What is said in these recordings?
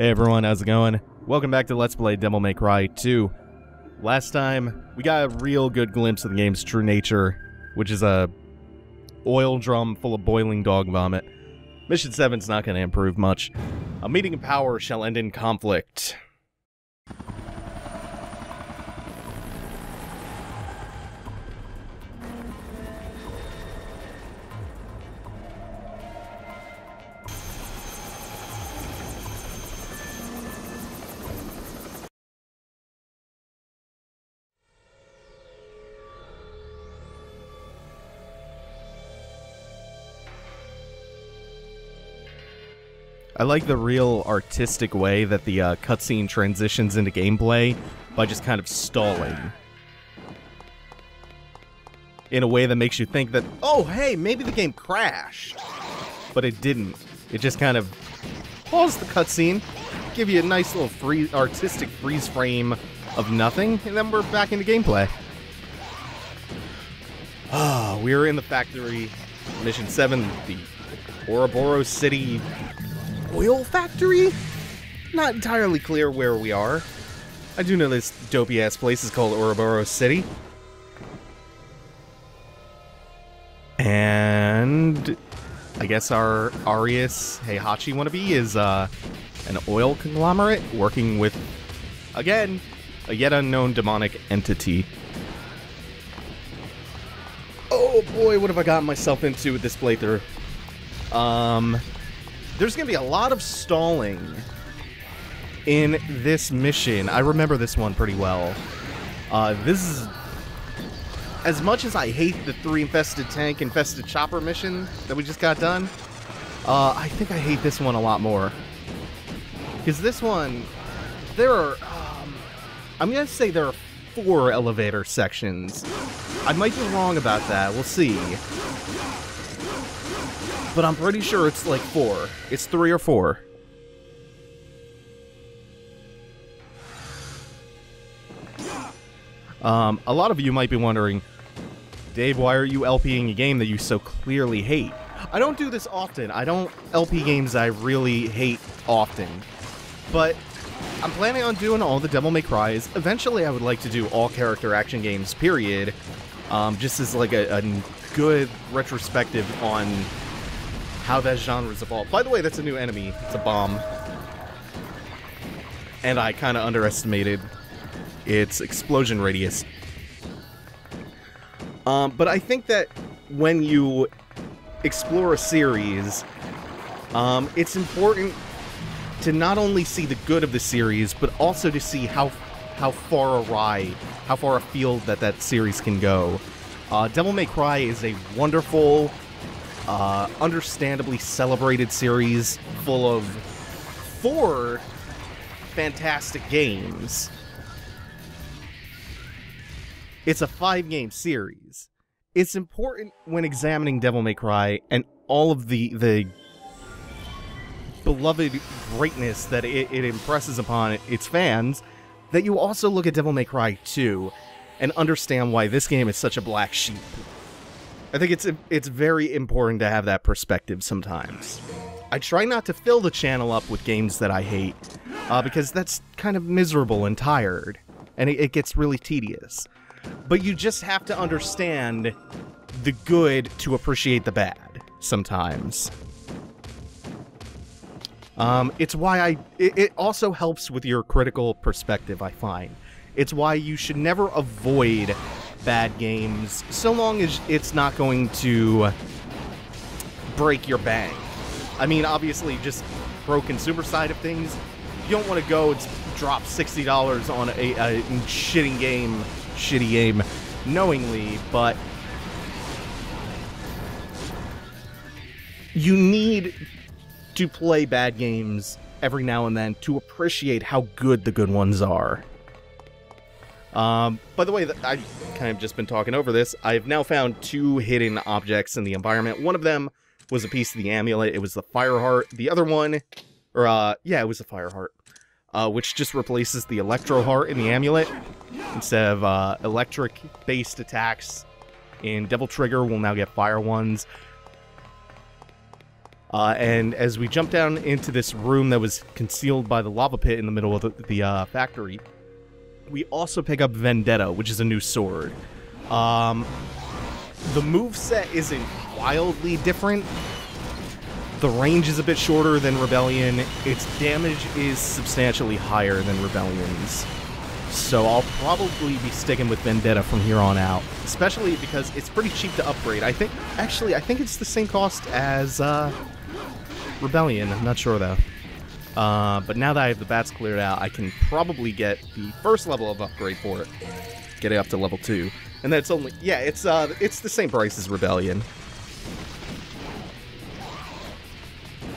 Hey everyone, how's it going? Welcome back to Let's Play Devil May Cry 2. Last time, we got a real good glimpse of the game's true nature, which is a oil drum full of boiling dog vomit. Mission 7's not going to improve much. A meeting of power shall end in conflict. I like the real artistic way that the uh, cutscene transitions into gameplay by just kind of stalling. In a way that makes you think that, oh, hey, maybe the game crashed. But it didn't. It just kind of paused the cutscene, give you a nice little free artistic freeze frame of nothing, and then we're back into gameplay. Ah, we're in the factory. Mission 7, the Ouroboros City oil factory? Not entirely clear where we are. I do know this dopey ass place is called Ouroboros City. And I guess our Arius Heihachi wannabe is uh, an oil conglomerate working with, again, a yet unknown demonic entity. Oh boy, what have I gotten myself into with this playthrough? Um, there's going to be a lot of stalling in this mission. I remember this one pretty well. Uh, this is... As much as I hate the three infested tank, infested chopper mission that we just got done, uh, I think I hate this one a lot more. Because this one, there are... Um, I'm going to say there are four elevator sections. I might be wrong about that. We'll see but I'm pretty sure it's like four. It's three or four. Um, a lot of you might be wondering, Dave, why are you LPing a game that you so clearly hate? I don't do this often. I don't LP games I really hate often. But I'm planning on doing all the Devil May Cries. Eventually, I would like to do all character action games, period. Um, just as like a, a good retrospective on how that genre's evolved. By the way, that's a new enemy. It's a bomb. And I kind of underestimated its explosion radius. Um, but I think that when you explore a series, um, it's important to not only see the good of the series, but also to see how how far awry, how far afield that that series can go. Uh, Devil May Cry is a wonderful uh, understandably celebrated series full of four fantastic games. It's a five game series. It's important when examining Devil May Cry and all of the the beloved greatness that it, it impresses upon its fans that you also look at Devil May Cry 2 and understand why this game is such a black sheep. I think it's it's very important to have that perspective sometimes. I try not to fill the channel up with games that I hate, uh, because that's kind of miserable and tired, and it, it gets really tedious. But you just have to understand the good to appreciate the bad sometimes. Um, it's why I. It, it also helps with your critical perspective. I find it's why you should never avoid bad games, so long as it's not going to break your bank. I mean, obviously, just pro consumer side of things, you don't want to go and drop $60 on a, a game, shitty game, knowingly, but you need to play bad games every now and then to appreciate how good the good ones are. Um, by the way, I've kind of just been talking over this. I've now found two hidden objects in the environment. One of them was a piece of the amulet. It was the fire heart. The other one, or uh, yeah, it was the fire heart, uh, which just replaces the electro heart in the amulet. Instead of uh, electric-based attacks in Devil Trigger, we'll now get fire ones. Uh, and as we jump down into this room that was concealed by the lava pit in the middle of the, the uh, factory, we also pick up Vendetta, which is a new sword. Um, the move set isn't wildly different. The range is a bit shorter than Rebellion. Its damage is substantially higher than Rebellion's. So I'll probably be sticking with Vendetta from here on out, especially because it's pretty cheap to upgrade. I think, actually, I think it's the same cost as uh, Rebellion. I'm not sure though. Uh, but now that I have the bats cleared out, I can probably get the first level of upgrade for it, Get it up to level two. And that's only yeah, it's uh, it's the same price as Rebellion.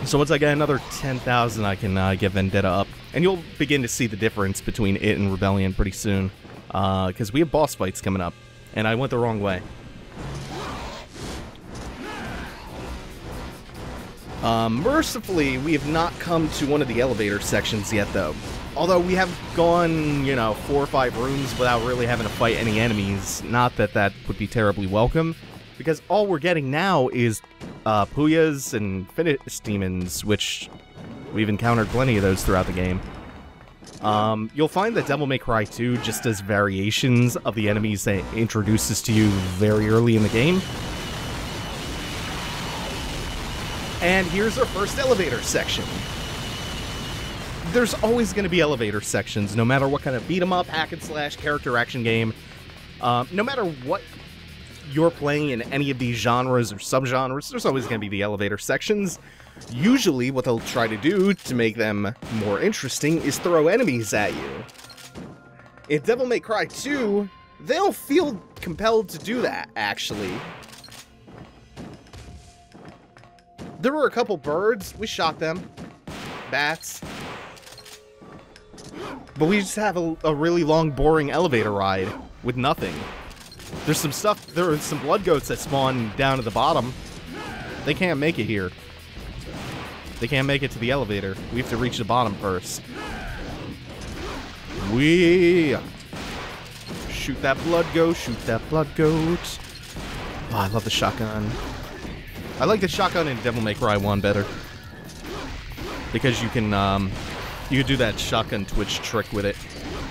So once I get another 10,000, I can uh, get Vendetta up. And you'll begin to see the difference between it and Rebellion pretty soon. Because uh, we have boss fights coming up. And I went the wrong way. Um, mercifully, we have not come to one of the elevator sections yet, though. Although we have gone, you know, four or five rooms without really having to fight any enemies. Not that that would be terribly welcome, because all we're getting now is uh, Puias and Finis demons, which we've encountered plenty of those throughout the game. Um, you'll find that Devil May Cry 2 just does variations of the enemies that it introduces to you very early in the game. And here's our first elevator section. There's always going to be elevator sections, no matter what kind of beat 'em up, hack and slash, character action game. Um, no matter what you're playing in any of these genres or subgenres, there's always going to be the elevator sections. Usually, what they'll try to do to make them more interesting is throw enemies at you. In Devil May Cry 2, they'll feel compelled to do that, actually. There were a couple birds. We shot them. Bats. But we just have a, a, really long, boring elevator ride with nothing. There's some stuff, there are some blood goats that spawn down at the bottom. They can't make it here. They can't make it to the elevator. We have to reach the bottom first. We shoot that blood goat, shoot that blood goat. Oh, I love the shotgun. I like the shotgun in Devil May Cry 1 better. Because you can, um, you can do that shotgun twitch trick with it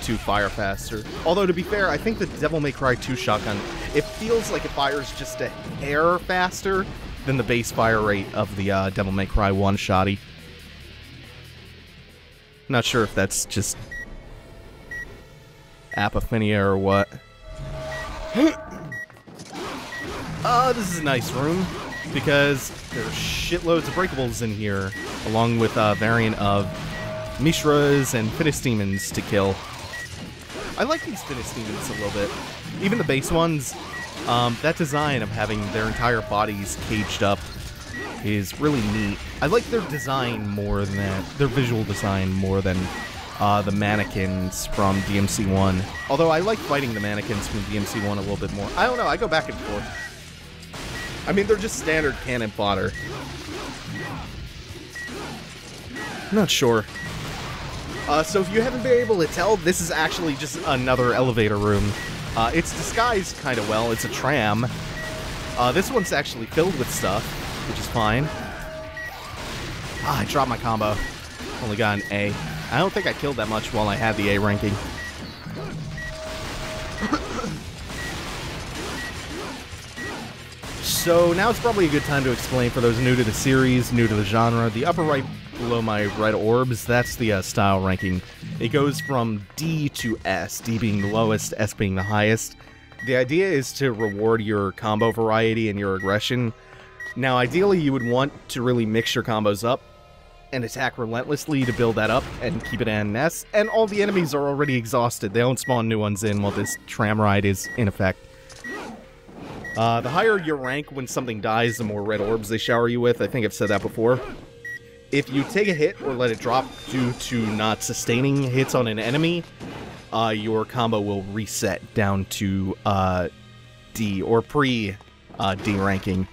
to fire faster. Although, to be fair, I think the Devil May Cry 2 shotgun, it feels like it fires just a hair faster than the base fire rate of the uh, Devil May Cry 1 shotty. Not sure if that's just apophenia or what. uh, this is a nice room because there's shitloads of breakables in here, along with a variant of Mishras and Finis demons to kill. I like these Finis demons a little bit. Even the base ones, um, that design of having their entire bodies caged up is really neat. I like their design more than that, their visual design more than uh, the mannequins from DMC1. Although I like fighting the mannequins from DMC1 a little bit more. I don't know, I go back and forth. I mean, they're just standard cannon fodder. Not sure. Uh, so if you haven't been able to tell, this is actually just another elevator room. Uh, it's disguised kind of well. It's a tram. Uh, this one's actually filled with stuff, which is fine. Ah, I dropped my combo. Only got an A. I don't think I killed that much while I had the A ranking. So now it's probably a good time to explain for those new to the series, new to the genre. The upper right below my red orbs, that's the uh, style ranking. It goes from D to S, D being the lowest, S being the highest. The idea is to reward your combo variety and your aggression. Now, ideally, you would want to really mix your combos up and attack relentlessly to build that up and keep it at an S, and all the enemies are already exhausted. They don't spawn new ones in while this tram ride is in effect. Uh, the higher your rank when something dies, the more red orbs they shower you with. I think I've said that before. If you take a hit or let it drop due to not sustaining hits on an enemy, uh, your combo will reset down to uh, D or pre uh, D ranking.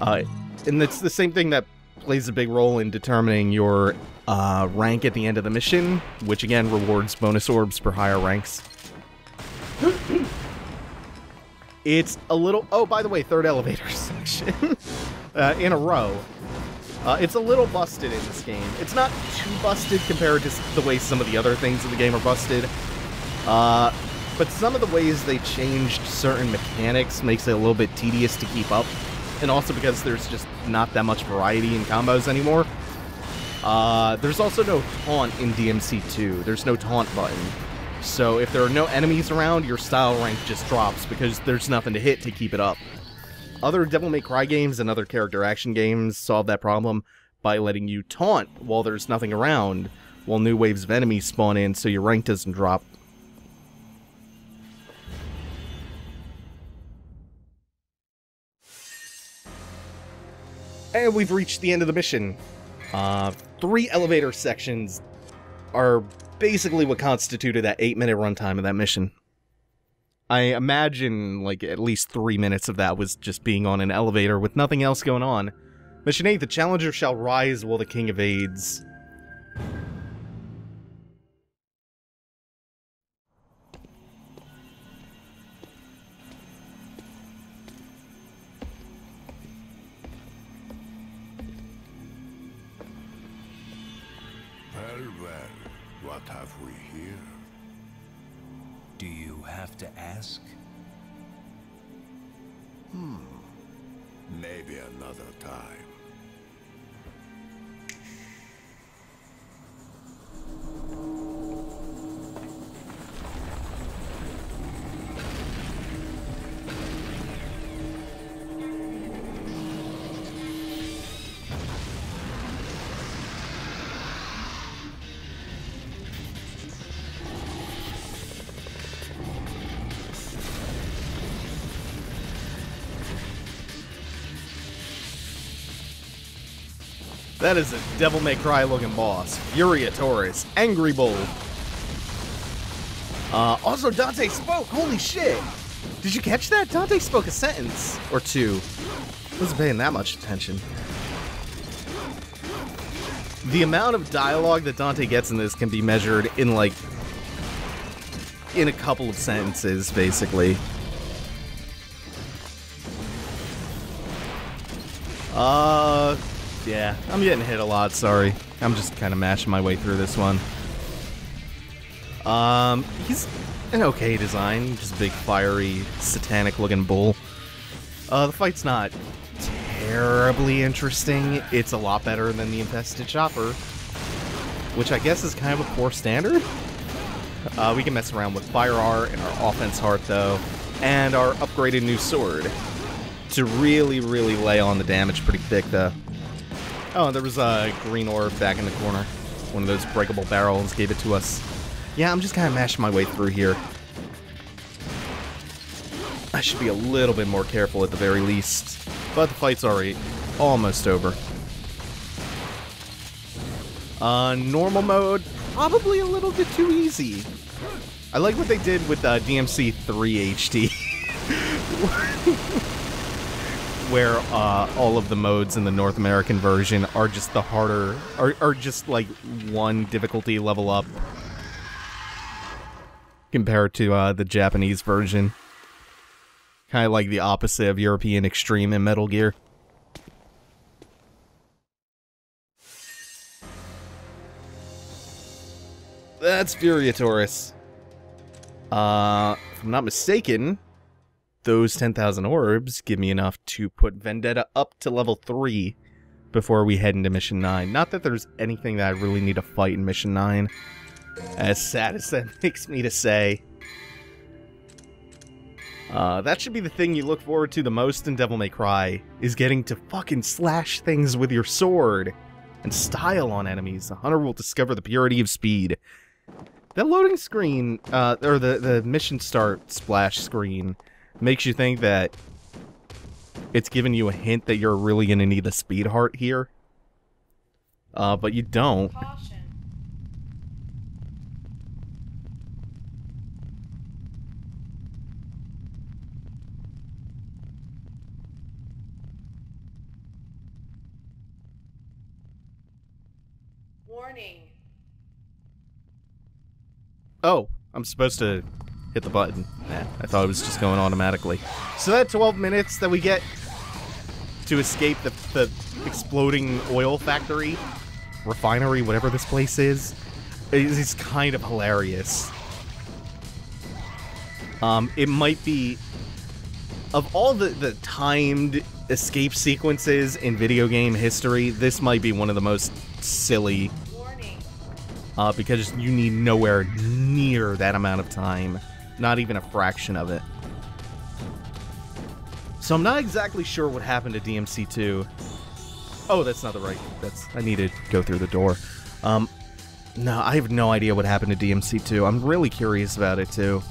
Uh, and it's the same thing that plays a big role in determining your uh, rank at the end of the mission, which again rewards bonus orbs for higher ranks. It's a little... Oh, by the way, third elevator section uh, in a row. Uh, it's a little busted in this game. It's not too busted compared to the way some of the other things in the game are busted. Uh, but some of the ways they changed certain mechanics makes it a little bit tedious to keep up. And also because there's just not that much variety in combos anymore. Uh, there's also no taunt in DMC2. There's no taunt button. So if there are no enemies around, your style rank just drops because there's nothing to hit to keep it up. Other Devil May Cry games and other character action games solve that problem by letting you taunt while there's nothing around, while new waves of enemies spawn in so your rank doesn't drop. And we've reached the end of the mission. Uh, three elevator sections are basically what constituted that eight minute runtime of that mission. I imagine like at least three minutes of that was just being on an elevator with nothing else going on. Mission 8, the challenger shall rise while the king evades. To ask? Hmm. Maybe another time. That is a Devil May Cry looking boss. Furia Taurus. Angry Bull. Uh, also, Dante spoke. Holy shit. Did you catch that? Dante spoke a sentence or two. Wasn't paying that much attention. The amount of dialogue that Dante gets in this can be measured in, like, in a couple of sentences, basically. Uh, yeah, I'm getting hit a lot, sorry. I'm just kind of mashing my way through this one. Um, he's an okay design, just a big, fiery, satanic-looking bull. Uh, the fight's not terribly interesting. It's a lot better than the Infested Chopper, which I guess is kind of a poor standard. Uh, we can mess around with Fire Heart and our Offense Heart, though, and our upgraded new sword to really, really lay on the damage pretty thick, though. Oh, there was a green orb back in the corner. One of those breakable barrels gave it to us. Yeah, I'm just kind of mashing my way through here. I should be a little bit more careful at the very least. But the fight's already almost over. Uh, normal mode, probably a little bit too easy. I like what they did with uh, DMC 3 HD. where uh, all of the modes in the North American version are just the harder, are, are just like one difficulty level up compared to uh, the Japanese version. Kind of like the opposite of European Extreme in Metal Gear. That's Furia Taurus. Uh, if I'm not mistaken, those 10,000 orbs give me enough to put Vendetta up to level 3 before we head into Mission 9. Not that there's anything that I really need to fight in Mission 9. As sad as that makes me to say. Uh, that should be the thing you look forward to the most in Devil May Cry, is getting to fucking slash things with your sword and style on enemies. The hunter will discover the purity of speed. That loading screen, uh, or the, the mission start splash screen, makes you think that it's giving you a hint that you're really gonna need a speed heart here. Uh, but you don't. Caution. Warning. Oh, I'm supposed to hit the button. Nah, I thought it was just going automatically. So that 12 minutes that we get to escape the, the exploding oil factory, refinery, whatever this place is, is, is kind of hilarious. Um, it might be of all the, the timed escape sequences in video game history, this might be one of the most silly. Uh, because you need nowhere near that amount of time. Not even a fraction of it. So I'm not exactly sure what happened to DMC2. Oh, that's not the right. That's I need to go through the door. Um, no, I have no idea what happened to DMC2. I'm really curious about it too,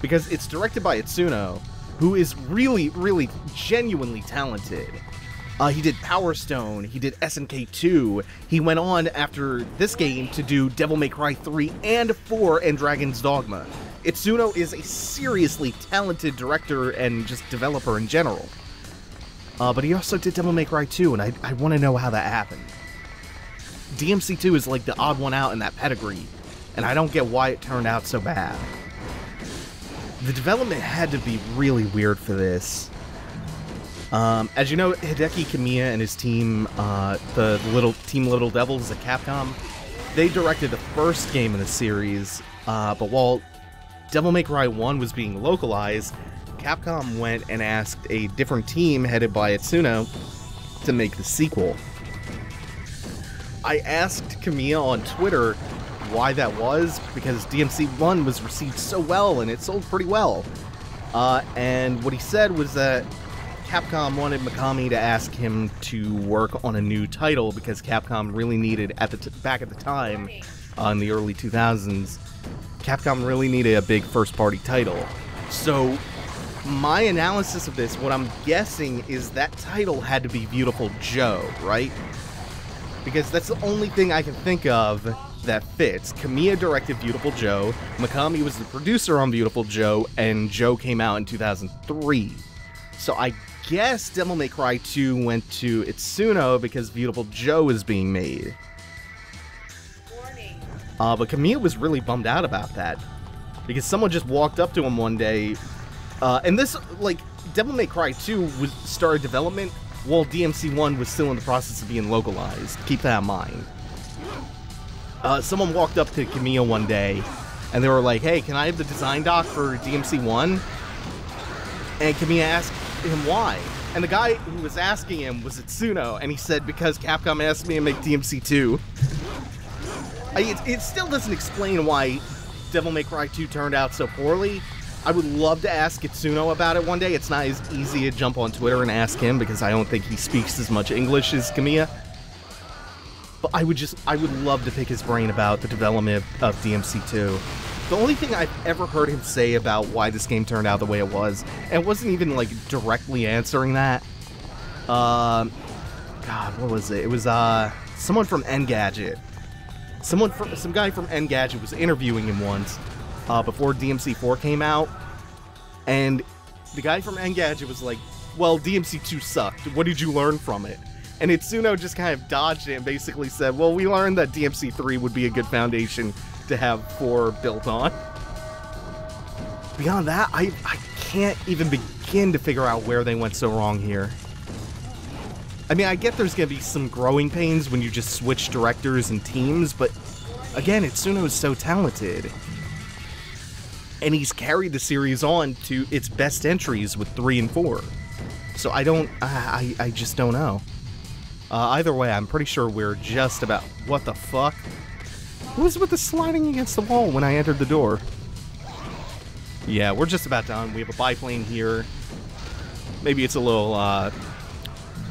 because it's directed by Itsuno, who is really, really, genuinely talented. Uh, he did Power Stone. He did SNK 2. He went on after this game to do Devil May Cry 3 and 4 and Dragon's Dogma. Itsuno is a seriously talented director and just developer in general. Uh, but he also did Devil May Cry 2, and I, I want to know how that happened. DMC2 is like the odd one out in that pedigree, and I don't get why it turned out so bad. The development had to be really weird for this. Um, as you know, Hideki Kamiya and his team, uh, the little Team Little Devils at Capcom, they directed the first game in the series. Uh, but while Devil May Cry 1 was being localized, Capcom went and asked a different team headed by Itsuno to make the sequel. I asked Kamiya on Twitter why that was because DMC 1 was received so well and it sold pretty well. Uh, and what he said was that Capcom wanted Mikami to ask him to work on a new title because Capcom really needed at the t- back at the time, uh, in the early 2000s, Capcom really needed a big first-party title. So my analysis of this, what I'm guessing is that title had to be Beautiful Joe, right? Because that's the only thing I can think of that fits. Kamiya directed Beautiful Joe, Mikami was the producer on Beautiful Joe, and Joe came out in 2003. So I guess Devil May Cry 2 went to Itsuno because Beautiful Joe is being made. Uh, but Kamiya was really bummed out about that because someone just walked up to him one day, uh, and this like Devil May Cry 2 was started development while DMC 1 was still in the process of being localized. Keep that in mind. Uh, someone walked up to Kamiya one day, and they were like, "Hey, can I have the design doc for DMC 1?" And Kamiya asked him why. And the guy who was asking him was Itsuno, and he said, because Capcom asked me to make DMC 2. I, it, it still doesn't explain why Devil May Cry 2 turned out so poorly. I would love to ask Itsuno about it one day. It's not as easy to jump on Twitter and ask him because I don't think he speaks as much English as Kamiya. But I would just, I would love to pick his brain about the development of DMC 2. The only thing I've ever heard him say about why this game turned out the way it was, and wasn't even like directly answering that. Um, God, what was it? It was uh someone from Engadget. Someone from some guy from Engadget was interviewing him once uh, before DMC4 came out, and the guy from Engadget was like, "Well, DMC2 sucked. What did you learn from it?" And Itsuno just kind of dodged it and basically said, "Well, we learned that DMC3 would be a good foundation to have 4 built on." Beyond that, I I can't even begin to figure out where they went so wrong here. I mean, I get there's gonna be some growing pains when you just switch directors and teams, but again, Itsuno is so talented. And he's carried the series on to its best entries with 3 and 4. So I don't, I, I, I just don't know. Uh, either way, I'm pretty sure we're just about. What the fuck? What was with the sliding against the wall when I entered the door? Yeah, we're just about done. We have a biplane here. Maybe it's a little uh,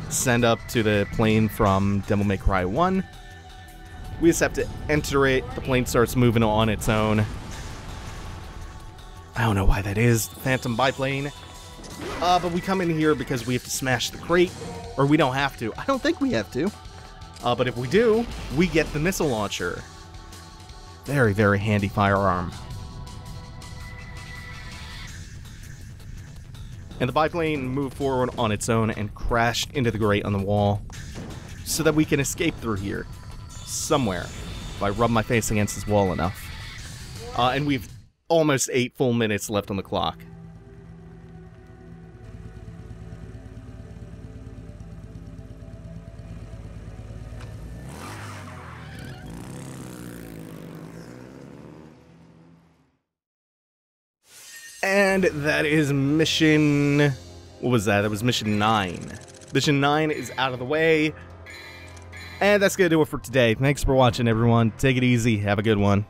send up to the plane from Devil May Cry 1. We just have to enter it. The plane starts moving on its own. I don't know why that is. Phantom biplane. Uh, but we come in here because we have to smash the crate. Or we don't have to. I don't think we have to. Uh, but if we do, we get the missile launcher. Very, very handy firearm. And the biplane moved forward on its own and crashed into the grate on the wall. So that we can escape through here. Somewhere. If I rub my face against this wall enough. Uh, and we've almost eight full minutes left on the clock. And that is mission. What was that? That was mission 9. Mission 9 is out of the way. And that's going to do it for today. Thanks for watching, everyone. Take it easy. Have a good one.